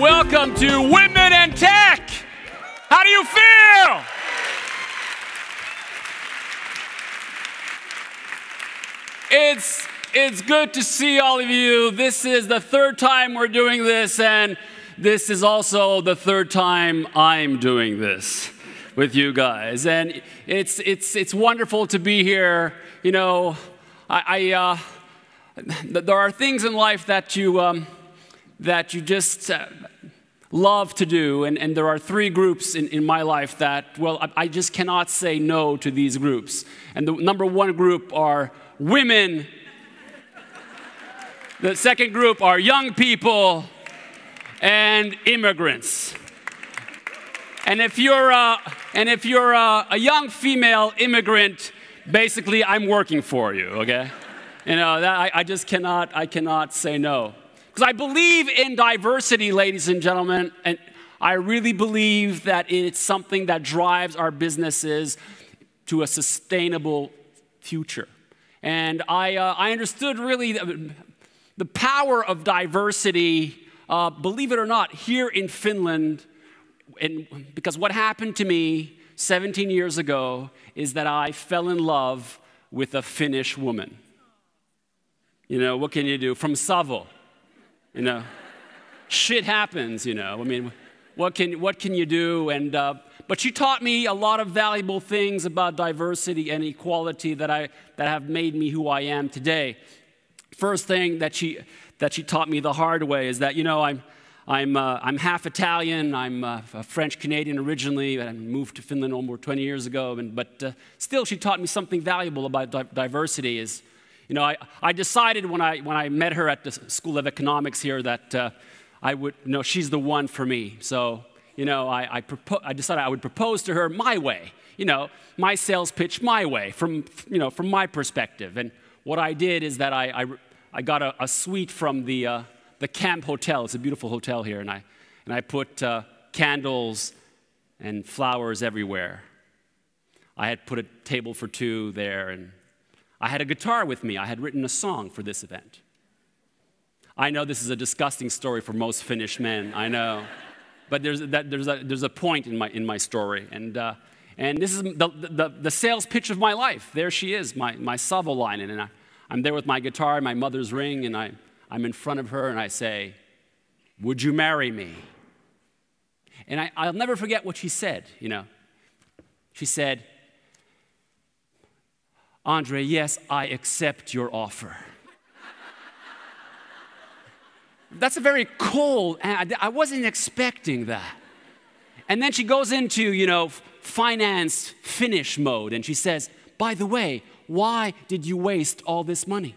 welcome to Women in Tech. How do you feel? It's it's good to see all of you. This is the third time we're doing this, and this is also the third time I'm doing this with you guys. And it's it's it's wonderful to be here. You know, I, I uh, there are things in life that you um, that you just uh, love to do, and, and there are three groups in, in my life that well, I, I just cannot say no to these groups. And the number one group are women the second group are young people and immigrants. And if you're, a, and if you're a, a young female immigrant, basically I'm working for you, okay? You know, that, I, I just cannot, I cannot say no. Because I believe in diversity, ladies and gentlemen, and I really believe that it's something that drives our businesses to a sustainable future. And I, uh, I understood really the power of diversity, uh, believe it or not, here in Finland, and because what happened to me 17 years ago is that I fell in love with a Finnish woman. You know, what can you do? From Savo, you know. Shit happens, you know. I mean, what can, what can you do? And, uh, but she taught me a lot of valuable things about diversity and equality that, I, that have made me who I am today first thing that she, that she taught me the hard way is that, you know, I'm, I'm, uh, I'm half Italian, I'm uh, French Canadian originally, I moved to Finland almost 20 years ago, and, but uh, still she taught me something valuable about di- diversity is, you know, I, I decided when I, when I met her at the School of Economics here that uh, I would, you know, she's the one for me. So, you know, I, I, propo- I decided I would propose to her my way, you know, my sales pitch my way, from, you know, from my perspective. And what I did is that I, I I got a, a suite from the, uh, the Kämp Hotel. It's a beautiful hotel here. And I, and I put uh, candles and flowers everywhere. I had put a table for two there. And I had a guitar with me. I had written a song for this event. I know this is a disgusting story for most Finnish men. I know. But there's, that, there's, a, there's a point in my, in my story. And, uh, and this is the, the, the, sales pitch of my life. There she is, my, my line. And I, I'm there with my guitar, and my mother's ring, and I, I'm in front of her and I say, Would you marry me? And I, I'll never forget what she said, you know. She said, Andre, yes, I accept your offer. That's a very cold, I wasn't expecting that. And then she goes into, you know, finance finish mode and she says, by the way, why did you waste all this money?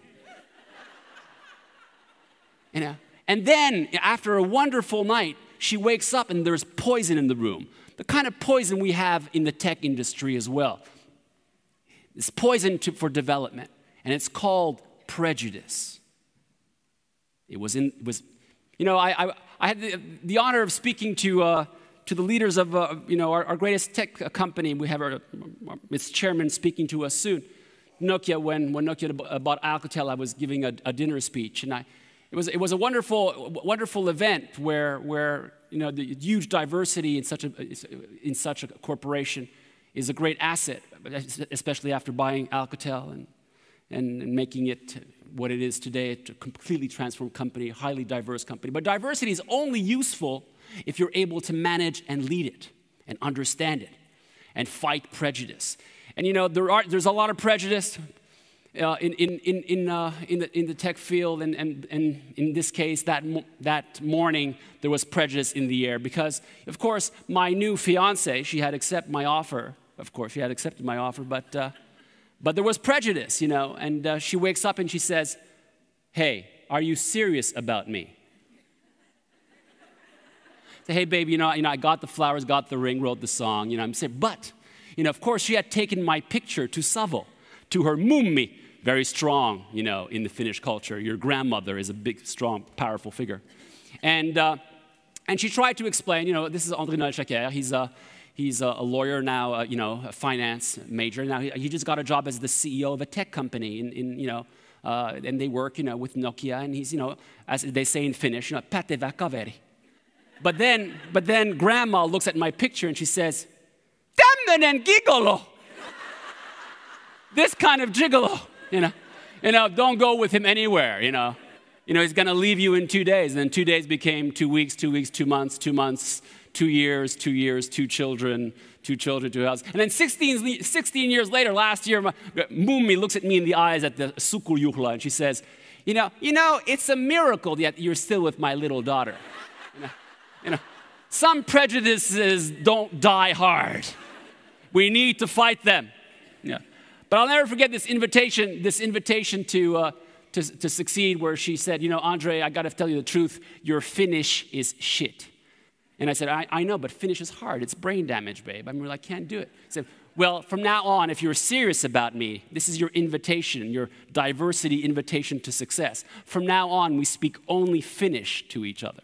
You know? And then, after a wonderful night, she wakes up and there's poison in the room. The kind of poison we have in the tech industry as well. It's poison to, for development, and it's called prejudice. It was in, it was, you know, I, I, I had the, the, honor of speaking to, uh, to the leaders of, uh, you know, our, our, greatest tech company. We have our, its chairman speaking to us soon. Nokia, when, when Nokia bought Alcatel, I was giving a, a dinner speech. And I, it, was, it was a wonderful, wonderful event where, where you know, the huge diversity in such, a, in such a corporation is a great asset, especially after buying Alcatel and, and, and making it what it is today, a completely transformed company, highly diverse company. But diversity is only useful if you're able to manage and lead it and understand it and fight prejudice. And you know, there are, there's a lot of prejudice uh, in, in, in, in, uh, in, the, in the tech field, and, and, and in this case, that, mo- that morning, there was prejudice in the air because, of course, my new fiance, she had accepted my offer. Of course, she had accepted my offer, but, uh, but there was prejudice, you know. And uh, she wakes up and she says, Hey, are you serious about me? Say, hey, baby, you know, you know, I got the flowers, got the ring, wrote the song. You know, I'm saying, but you know, of course, she had taken my picture to Savo, to her mummi, very strong, you know, in the Finnish culture. Your grandmother is a big, strong, powerful figure. And, uh, and she tried to explain, you know, this is André Noël Chaker. He's a, he's a, lawyer now, uh, you know, a finance major. Now he, he, just got a job as the CEO of a tech company in, in you know, uh, and they work, you know, with Nokia. And he's, you know, as they say in Finnish, you know, pätevä kaveri. but then, but then grandma looks at my picture and she says, Feminine gigolo. this kind of gigolo, you know. You know, don't go with him anywhere, you know. You know, he's gonna leave you in two days. And then two days became two weeks, two weeks, two months, two months, two years, two years, two children, two children, two houses. And then 16, 16 years later, last year, my Mummi looks at me in the eyes at the sukujuhla and she says, you know, you know, it's a miracle that you're still with my little daughter. You know, you know some prejudices don't die hard. We need to fight them. Yeah. But I'll never forget this invitation, this invitation to, uh, to, to succeed, where she said, You know, Andre, I got to tell you the truth. Your Finnish is shit. And I said, I, I know, but Finnish is hard. It's brain damage, babe. I mean, I can't do it. I said, Well, from now on, if you're serious about me, this is your invitation, your diversity invitation to success. From now on, we speak only Finnish to each other.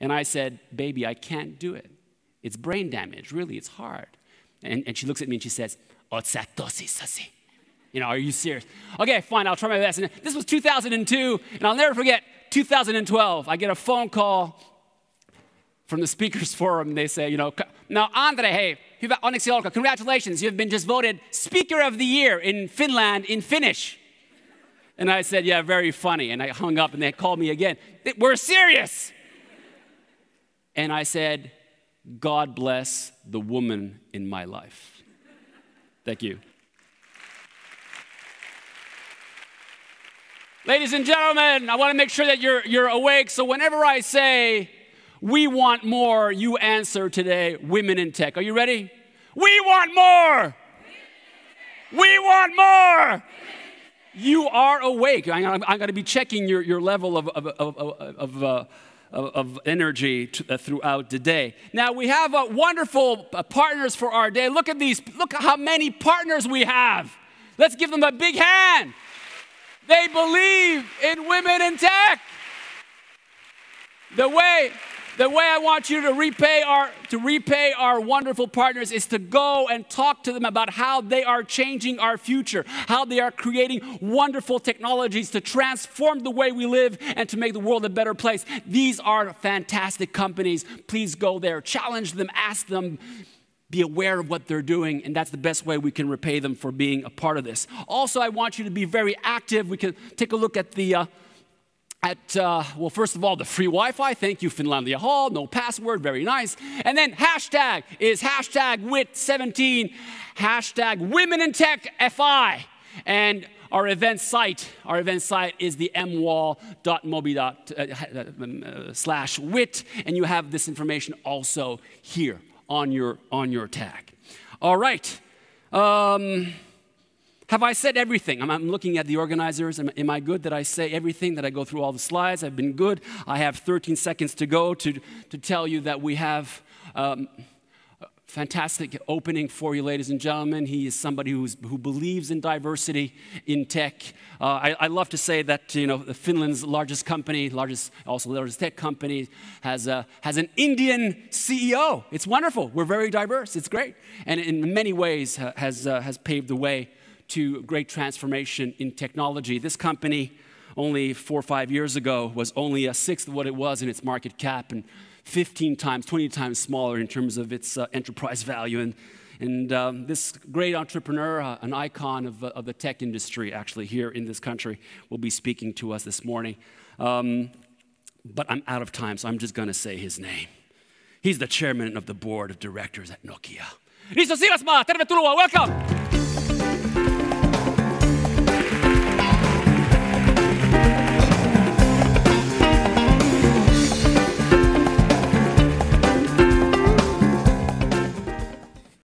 And I said, Baby, I can't do it. It's brain damage. Really, it's hard. And, and she looks at me and she says, you know, are you serious? Okay, fine, I'll try my best. And this was 2002, and I'll never forget 2012. I get a phone call from the speakers forum. They say, you know, now Andre, hey, hyvä, onneksi olkaa. Congratulations, you've been just voted Speaker of the Year in Finland in Finnish. And I said, yeah, very funny. And I hung up and they called me again. We're serious. And I said, God bless the woman in my life. Thank you. Ladies and gentlemen, I want to make sure that you're, you're awake. So, whenever I say, we want more, you answer today, women in tech. Are you ready? We want more. We want more. You are awake. I'm, going to be checking your, your level of, of, of, of uh, of, energy uh, throughout the day. Now, we have uh, wonderful uh, partners for our day. Look at these, look at how many partners we have. Let's give them a big hand. They believe in women in tech. The way the way I want you to repay our to repay our wonderful partners is to go and talk to them about how they are changing our future, how they are creating wonderful technologies to transform the way we live and to make the world a better place. These are fantastic companies. Please go there, challenge them, ask them be aware of what they're doing, and that's the best way we can repay them for being a part of this. Also, I want you to be very active. We can take a look at the uh, at, uh, well, first of all, the free Wi Fi. Thank you, Finlandia Hall. No password. Very nice. And then hashtag is hashtag WIT17, hashtag Women in Tech FI. And our event site, our event site is the mwall.mobi uh, uh, slash wit, and you have this information also here on your on your tag. All right. Um, have I said everything? I'm, I'm looking at the organizers. Am, am, I good that I say everything, that I go through all the slides? I've been good. I have 13 seconds to go to, to tell you that we have um, a fantastic opening for you, ladies and gentlemen. He is somebody who's, who believes in diversity in tech. Uh, I, I, love to say that, you know, Finland's largest company, largest, also largest tech company, has, a, has an Indian CEO. It's wonderful. We're very diverse. It's great. And in many ways has, uh, has paved the way to great transformation in technology. This company, only four or five years ago, was only a sixth of what it was in its market cap and 15 times, 20 times smaller in terms of its uh, enterprise value. And, and um, this great entrepreneur, uh, an icon of, uh, of, the tech industry, actually, here in this country, will be speaking to us this morning. Um, but I'm out of time, so I'm just going to say his name. He's the chairman of the board of directors at Nokia. Risto Siilasmaa, tervetuloa, welcome!